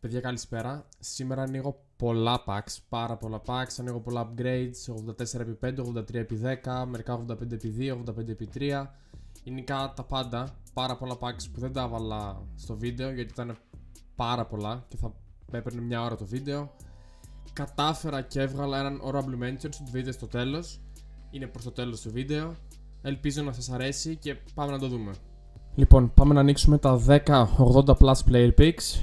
Παιδιά καλησπέρα. Σήμερα ανοίγω πολλά packs, πάρα πολλά packs. Ανοίγω πολλά upgrades, 84x5, 83x10, μερικά 85x2, 85x3. Γενικά τα πάντα, πάρα πολλά packs που δεν τα έβαλα στο βίντεο γιατί ήταν πάρα πολλά και θα έπαιρνε μια ώρα το βίντεο. Κατάφερα και έβγαλα έναν honorable mention στο βίντεο στο τέλος. Είναι προς το τέλος του βίντεο. Ελπίζω να σας αρέσει και πάμε να το δούμε. Λοιπόν, πάμε να ανοίξουμε τα 10 80 plus player picks.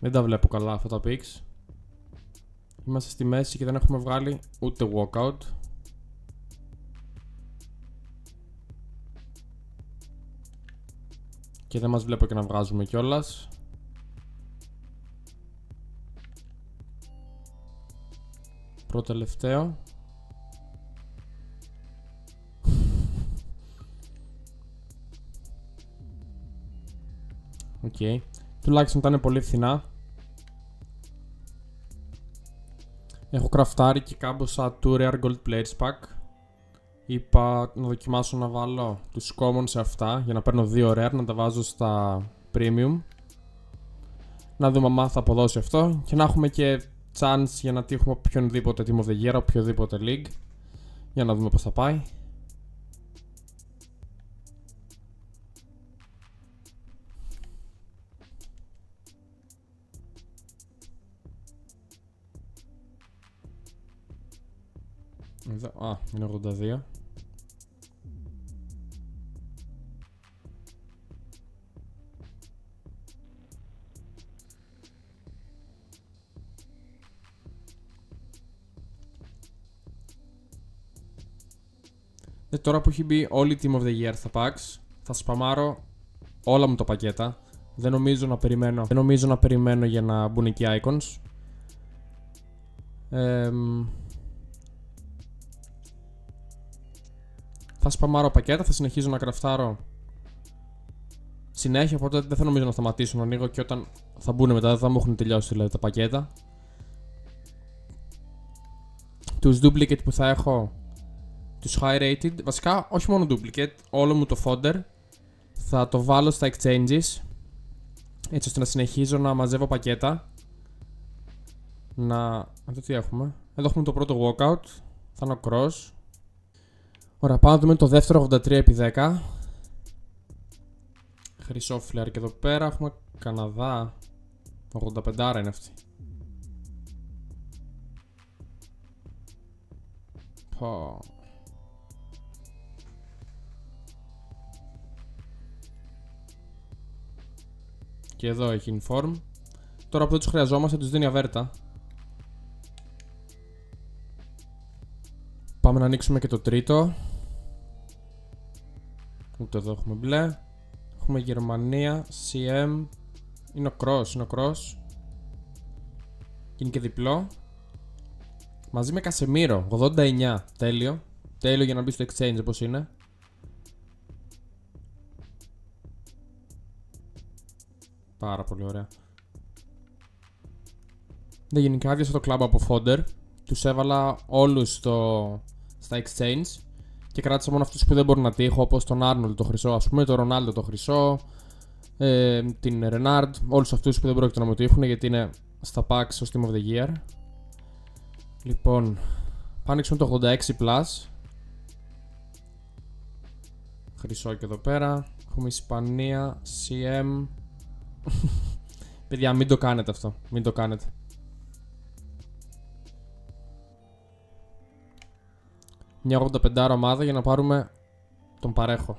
Δεν τα βλέπω καλά αυτά τα picks. Είμαστε στη μέση και δεν έχουμε βγάλει ούτε walkout. Και δεν μας βλέπω και να βγάζουμε κιόλας. Πρώτο τελευταίο. OK. Okay. Τουλάχιστον ήταν πολύ φθηνά. Έχω κραφτάρει και κάμποσα του Rare Gold Players Pack. Είπα να δοκιμάσω να βάλω τους common σε αυτά για να παίρνω δύο rare, να τα βάζω στα premium. Να δούμε αν θα αποδώσει αυτό και να έχουμε και chance για να τύχουμε οποιονδήποτε team of the year, οποιοδήποτε league. Για να δούμε πώς θα πάει. Α, είναι 82. Ε, τώρα που έχει μπει όλη η Team of the Year θα packs, θα σπαμάρω όλα μου τα πακέτα. Δεν νομίζω να περιμένω, δεν νομίζω να περιμένω για να μπουν εκεί icons. Ε, θα σπαμάρω πακέτα, θα συνεχίζω να κραφτάρω συνέχεια, οπότε δεν θα νομίζω να σταματήσω να ανοίγω και όταν θα μπουν μετά δεν θα μου έχουν τελειώσει δηλαδή, τα πακέτα. Τους duplicate που θα έχω, τους high rated, βασικά όχι μόνο duplicate, όλο μου το fodder θα το βάλω στα exchanges έτσι ώστε να συνεχίζω να μαζεύω πακέτα. Να... Εδώ τι έχουμε. Εδώ έχουμε το πρώτο walkout. Θα είναι ο cross. Ωραία, πάμε να δούμε το δεύτερο 83x10. Χρυσό φλερ και εδώ πέρα έχουμε Καναδά. 85 είναι αυτή. Πω. Και εδώ έχει inform. Τώρα που δεν τους χρειαζόμαστε τους δίνει αβέρτα. Πάμε να ανοίξουμε και το τρίτο. Ούτε εδώ έχουμε μπλε. Έχουμε Γερμανία, CM. Είναι ο Cross, είναι ο Cross. Και είναι και διπλό. Μαζί με Κασεμίρο, 89. Τέλειο. Τέλειο για να μπει στο exchange όπως είναι. Πάρα πολύ ωραία. Δεν γενικά άδειασα το κλαμπ από Fodder. Τους έβαλα όλους στο, στα exchange και κράτησα μόνο αυτούς που δεν μπορούν να τύχω, όπως τον Άρνολ το χρυσό, ας πούμε, τον Ρονάλντο το χρυσό, ε, την Ρενάρντ, όλους αυτούς που δεν πρόκειται να μου τύχουν γιατί είναι στα packs στο Steam of the Year. Λοιπόν, πάμε το 86 Plus. Χρυσό και εδώ πέρα. Έχουμε Ισπανία, CM. Παιδιά, μην το κάνετε αυτό. Μην το κάνετε. Μια 85 ομάδα για να πάρουμε τον παρέχο.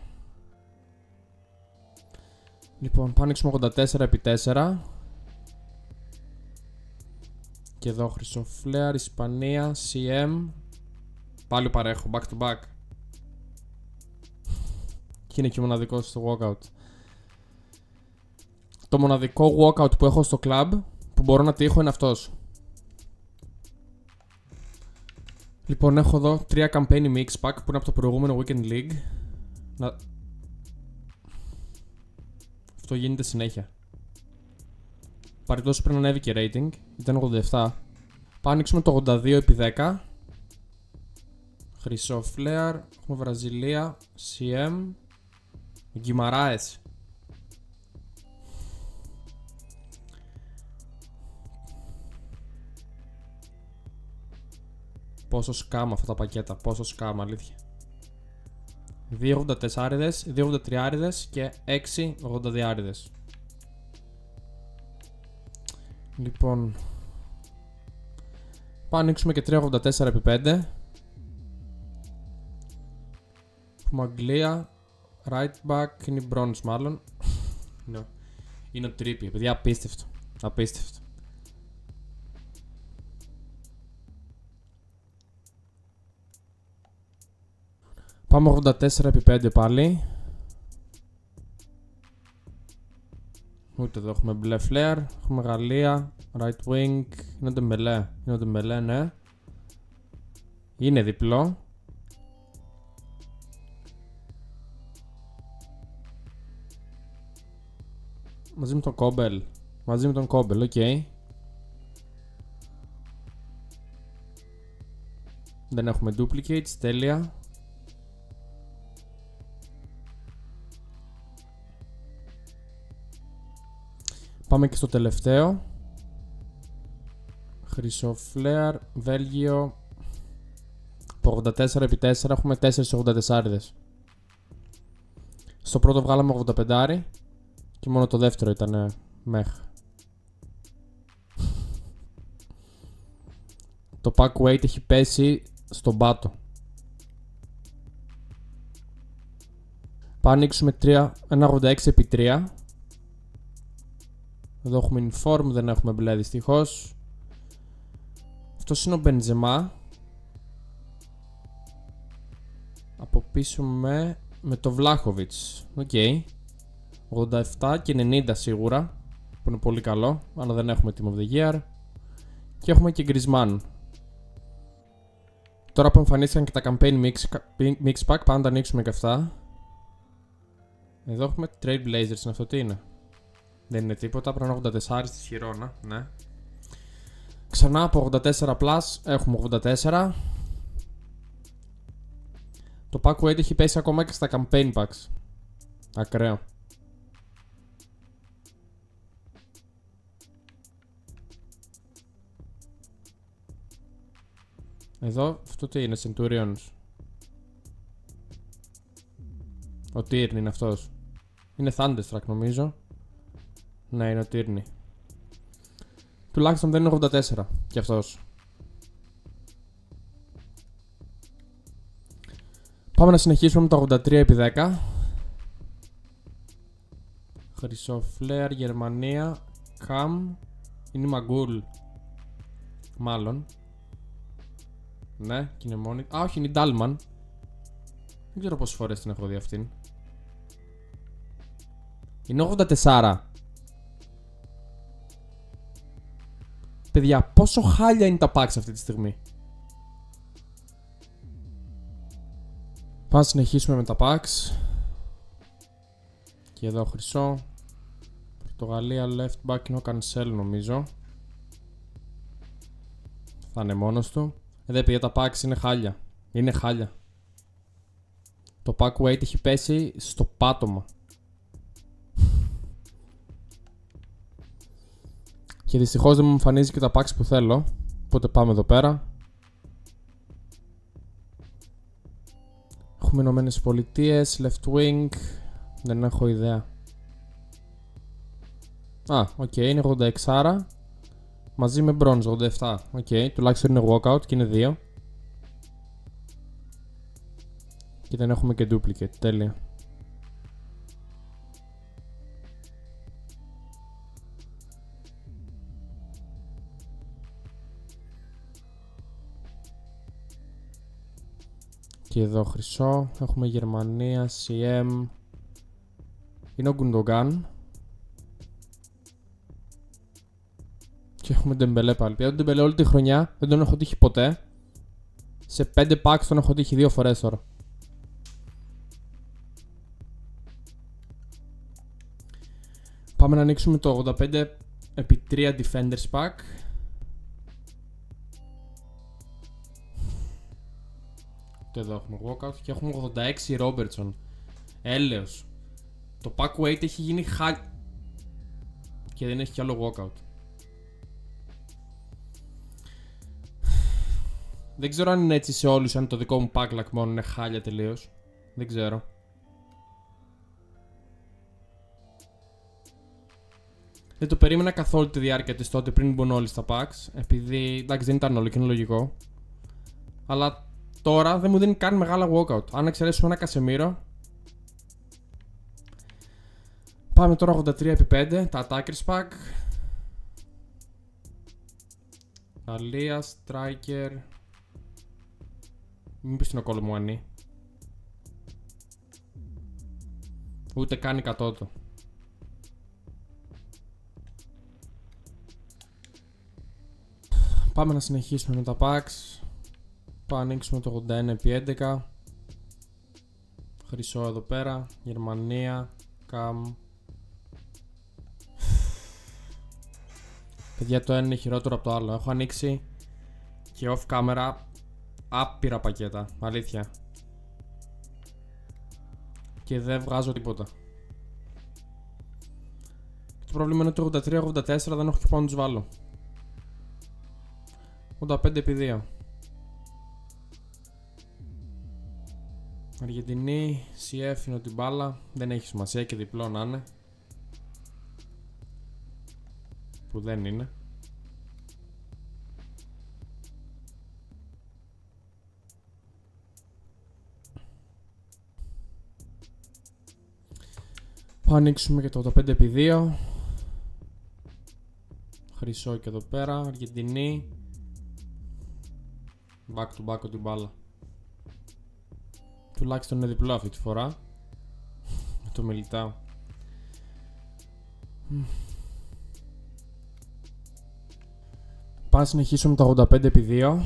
Λοιπόν, πάμε 84 επί 4. Και εδώ Χρυσοφλέαρ, Ισπανία, CM. Πάλι παρέχω, back to back. Και είναι και μοναδικός στο walkout. Το μοναδικό walkout που έχω στο club που μπορώ να τύχω είναι αυτός. Λοιπόν, έχω εδώ τρία campaign mix pack που είναι από το προηγούμενο Weekend League. Να... Αυτό γίνεται συνέχεια. Παρεκτός πρέπει να ανέβει και rating. Ήταν 87. Πάμε ανοίξουμε το 82 επί 10. Χρυσό Φλέαρ. Έχουμε Βραζιλία. CM. Γκυμαράες. Πόσο σκάμα αυτά τα πακέτα, πόσο σκάμα αλήθεια. 2 84 2 83 και 6 82 Λοιπόν Πάμε ανοίξουμε και 384 επί 5 Έχουμε Αγγλία Right back είναι η bronze μάλλον. Είναι ο τρίπι, παιδιά απίστευτο Απίστευτο Πάμε 84 επί 5 πάλι. Ούτε εδώ έχουμε μπλε flare. Έχουμε Γαλλία. Right wing. Είναι Ντεμπελέ. Είναι Ντεμπελέ, ναι. Είναι διπλό. Μαζί με τον Κόμπελ. Μαζί με τον Κόμπελ, OK. Okay. Δεν έχουμε duplicates, τέλεια. Πάμε και στο τελευταίο. Χρυσοφλέαρ, Βέλγιο. Από 84 επί 4 έχουμε 4 84 Στο πρώτο βγάλαμε 85 και μόνο το δεύτερο ήταν μέχ. το pack weight έχει πέσει στον πάτο. Πάμε ανοίξουμε 3, 1,86 επί 3 εδώ έχουμε inform, δεν έχουμε μπλε δυστυχώς. Αυτός είναι ο Μπενζεμά. Από πίσω με, με το Βλάχοβιτς. Οκ. 87 και 90 σίγουρα. Που είναι πολύ καλό. Αλλά δεν έχουμε Team of the Year. Και έχουμε και Griezmann. Τώρα που εμφανίστηκαν και τα campaign mix, mix pack, πάντα ανοίξουμε και αυτά. Εδώ έχουμε Trailblazers, είναι αυτό τι είναι; Δεν είναι τίποτα, πρέπει να 84 στη χειρόνα, ναι. Ξανά από 84 plus έχουμε 84. Το pack weight έχει πέσει ακόμα και στα campaign packs. Ακραίο. Εδώ, αυτό τι είναι, Centurions. Ο Τύρν είναι αυτός. Είναι Thunderstruck νομίζω. Ναι, είναι ο Τύρνη. Τουλάχιστον δεν είναι 84 κι αυτός. Πάμε να συνεχίσουμε με το 83 επί 10. Χρυσοφλέαρ, Γερμανία, Καμ, είναι η Μαγκούλ. Μάλλον. Ναι, και είναι μόνη. Α, όχι, είναι η Ντάλμαν. Δεν ξέρω πόσες φορές την έχω δει αυτήν. Είναι 84. Παιδιά, πόσο χάλια είναι τα packs αυτή τη στιγμή. Πάμε να συνεχίσουμε με τα packs. Και εδώ χρυσό. Πορτογαλία left back είναι ο Cancel νομίζω. Θα είναι μόνος του. Εδώ παιδιά τα packs είναι χάλια. Είναι χάλια. Το pack weight έχει πέσει στο πάτωμα. Και δυστυχώς δεν μου εμφανίζει και τα packs που θέλω. Οπότε πάμε εδώ πέρα. Έχουμε Ηνωμένε Πολιτείες, left wing. Δεν έχω ιδέα. Α, OK, okay, είναι 86 άρα. Μαζί με Bronze 87. OK, okay, τουλάχιστον είναι walkout και είναι 2. Και δεν έχουμε και duplicate, τέλεια. Και εδώ χρυσό. Έχουμε Γερμανία, CM. Είναι ο Γκουντογάν. Και έχουμε Ντεμπελέ πάλι. Πια τον Ντεμπελέ όλη τη χρονιά δεν τον έχω τύχει ποτέ. Σε 5 packs τον έχω τύχει δύο φορές τώρα. Πάμε να ανοίξουμε το 85 επί 3 Defenders pack. Εδώ έχουμε walkout και έχουμε 86 Robertson. Έλεος. Το pack weight έχει γίνει χάλ... Και δεν έχει κι άλλο walkout. Δεν ξέρω αν είναι έτσι σε όλους, αν το δικό μου pack lack μόνο είναι χάλια τελείως. Δεν ξέρω. Δεν το περίμενα καθόλου τη διάρκεια της τότε πριν μπουν όλοι στα packs. Επειδή εντάξει δεν ήταν όλο και είναι λογικό. Αλλά τώρα δεν μου δίνει καν μεγάλα walkout. Αν εξαιρέσουμε ένα Κασεμίρο. Πάμε τώρα 83 επί 5, τα attackers pack. Αλία, striker. Μήπως είναι ο Κολμουανί. Ούτε καν κατώτο. Πάμε να συνεχίσουμε με τα packs. Πάμε να ανοίξουμε το 81 επί 11. Χρυσό εδώ πέρα. Γερμανία. Καμ. Παιδιά το ένα είναι χειρότερο από το άλλο. Έχω ανοίξει και off camera άπειρα πακέτα. Αλήθεια. Και δεν βγάζω τίποτα. Το πρόβλημα είναι ότι 83-84 δεν έχω και πάνω να τους βάλω. 85 επί 2. Αργεντινή, CF είναι την μπάλα. Δεν έχει σημασία και διπλό να είναι. Που δεν είναι. Θα ανοίξουμε και το 85 επί 2. Χρυσό και εδώ πέρα. Αργεντινή. Back to back την μπάλα. Τουλάχιστον είναι διπλό αυτή τη φορά. Με το μελιτάω. Πάμε να συνεχίσουμε τα 85 επί 2.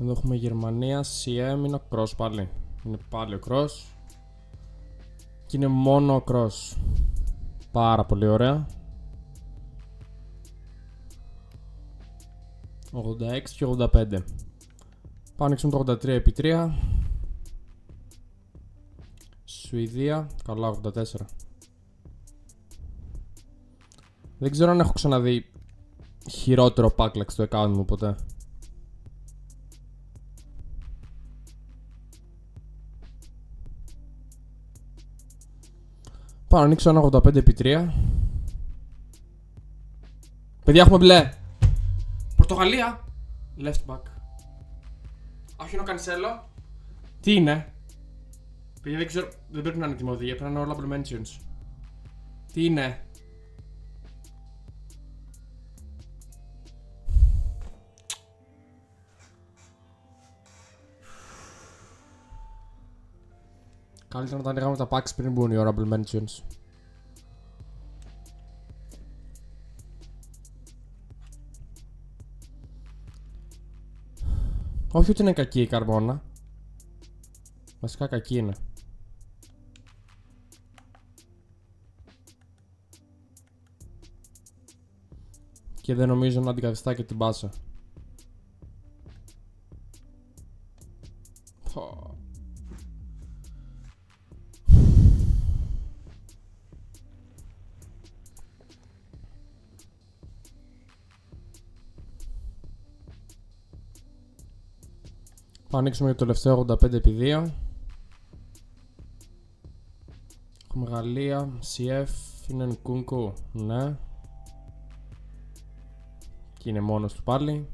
Εδώ έχουμε Γερμανία, CM, είναι ο Cross πάλι. Είναι πάλι ο Cross. Και είναι μόνο ο Cross. Πάρα πολύ ωραία. 86 και 85. Πάμε το 83 επί 3. Σουηδία, καλά 84. Δεν ξέρω αν έχω ξαναδεί χειρότερο πάκλαξ στο account μου ποτέ. Πάω να ανοίξω ένα 85 επί 3. Παιδιά έχουμε μπλε. Πορτογαλία. Left back. Όχι είναι ο Κανσέλο. Τι είναι; Παιδιά δεν ξέρω. Δεν πρέπει να είναι τιμωδία. Πρέπει να είναι όλα mentions. Τι είναι; Καλύτερα να τα ανοίγαμε τα packs πριν μπουν οι honorable mentions. Όχι ότι είναι κακή η καρμόνα. Βασικά κακή είναι. Και δεν νομίζω να αντικαθιστά και την πάσα. Θα ανοίξουμε το τελευταίο 85 επί 2. Έχουμε Γαλλία, CF, είναι Νκούνκο, ναι. Και είναι μόνος του πάλι.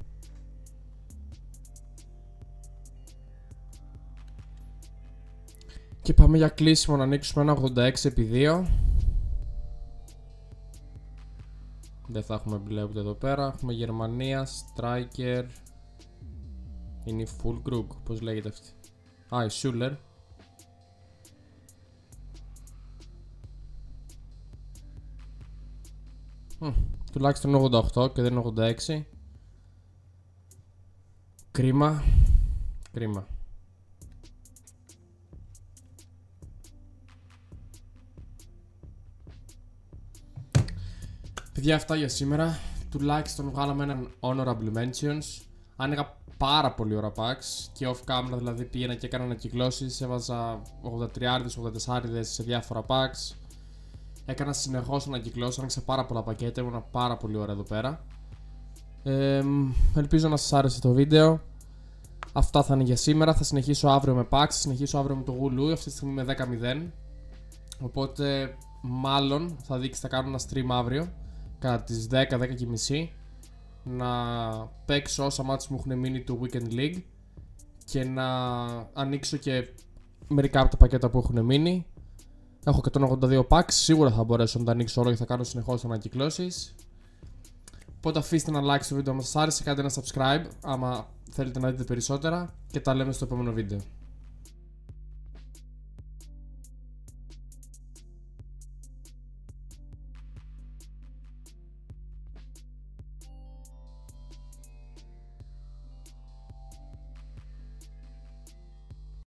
Και πάμε για κλείσιμο να ανοίξουμε ένα 86 επί 2. Δεν θα έχουμε μπλε ούτε εδώ πέρα. Έχουμε Γερμανία, Striker, είναι η Full Group, πώς λέγεται αυτή. Α, η Schuller. τουλάχιστον 88 και δεν 86. Κρίμα. Κρίμα. Παιδιά, αυτά για σήμερα. Τουλάχιστον βγάλαμε έναν honorable mentions. Άνοιγα πάρα πολύ ώρα packs και off camera δηλαδή πήγαινα και έκανα ανακυκλώσεις. Έβαζα 83-84 σε διάφορα packs. Έκανα συνεχώς ανακυκλώσεις, άνοιξα πάρα πολλά πακέτα. Ήμουν πάρα πολύ ώρα εδώ πέρα. Ε, ελπίζω να σας άρεσε το βίντεο. Αυτά θα είναι για σήμερα. Θα συνεχίσω αύριο με packs, θα συνεχίσω αύριο με το Gulu. Αυτή τη στιγμή με 10-0. Οπότε μάλλον θα δείξει θα κάνω ένα stream αύριο κατά τις 10-10 και μισή να παίξω όσα μάτια μου έχουν μείνει του Weekend League και να ανοίξω και μερικά από τα πακέτα που έχουν μείνει. Έχω 182 packs, σίγουρα θα μπορέσω να τα ανοίξω όλα και θα κάνω συνεχώς ανακυκλώσεις. Οπότε αφήστε ένα like στο βίντεο αν σας άρεσε, κάντε ένα subscribe άμα θέλετε να δείτε περισσότερα και τα λέμε στο επόμενο βίντεο.